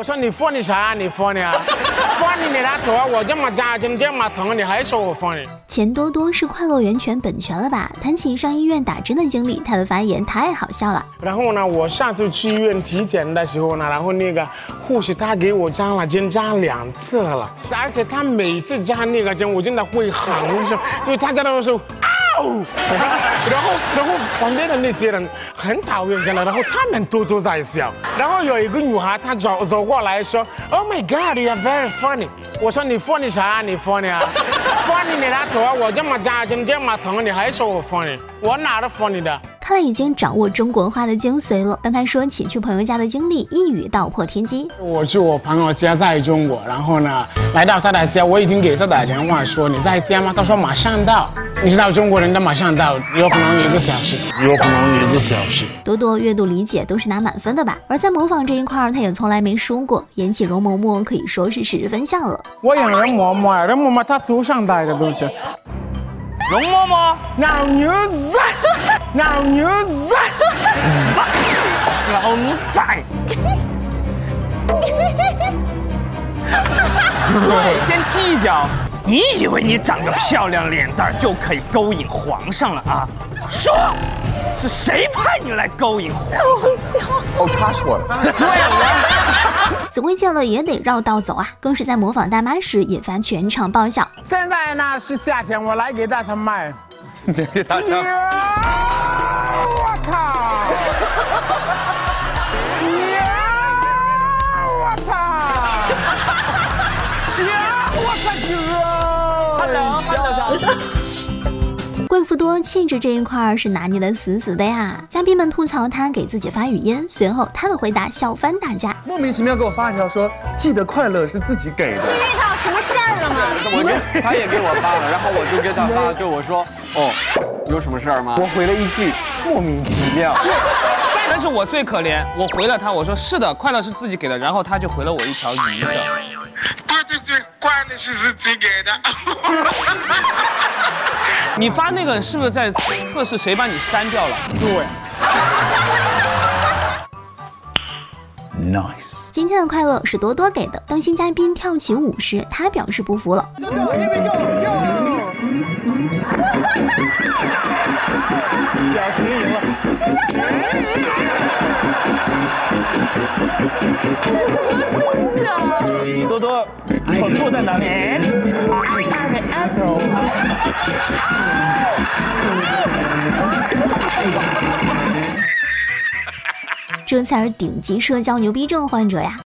我说你放你啥？你放你啊？放你你那头啊！我这么扎针这么疼，你还说我放你？钱多多是快乐源泉本泉了吧？谈起上医院打针的经历，他的发言太好笑了。然后呢，我上次去医院体检的时候呢，然后那个护士她给我扎了针，扎两次了，而且她每次扎那个针，我真的会喊一声，就她扎的时候。然后，然后旁边的那些人很讨厌，真的。然后他们偷偷在笑。然后有一个女孩，她走走过来说：“Oh my God, you are very funny。”我说：“你 funny 啥？你 funny 啊？funny 你那头啊！我这么扎针这么疼，你还说我 funny？我哪的 funny 的？”看来已经掌握中国话的精髓了。当他说起去朋友家的经历，一语道破天机。我去我朋友家在中国，然后呢，来到他的家，我已经给他打电话说你在家吗？他说马上到。你知道中国人的马上到，有可能一个小时，有可能一个小时。多多阅读理解都是拿满分的吧？而在模仿这一块，他也从来没输过，演起容嬷嬷可以说是十分像了。我演容嬷嬷呀，容嬷嬷她头上戴的东西。容嬷嬷，Now you say，Now you say，老奴在。对，先踢一脚。你以为你长个漂亮脸蛋就可以勾引皇上了啊？说，是谁派你来勾引皇上？好笑。哦，他说了。对了。紫薇见了也得绕道走啊，更是在模仿大妈时引发全场爆笑。现在呢是夏天，我来给大家卖。给大家。我靠！我操！呀！我操！Hello Hello。贵妇多气质这一块是拿捏的死死的呀！嘉宾们吐槽他给自己发语音，随后他的回答笑翻大家。莫名其妙给我发一条说，记得快乐是自己给的。是遇到什么事儿了吗？我他也给我发了，然后我就给他发，就我说，哦，有什么事儿吗？我回了一句莫名其妙。但是我最可怜，我回了他，我说是的，快乐是自己给的，然后他就回了我一条鱼的。对对对，快乐是自己给的。你发那个是不是在测试谁把你删掉了？对。Nice。今天的快乐是多多给的。当新嘉宾跳起舞时，他表示不服了。表情赢了。多多，我错在哪里？这才是顶级社交牛逼症患者呀！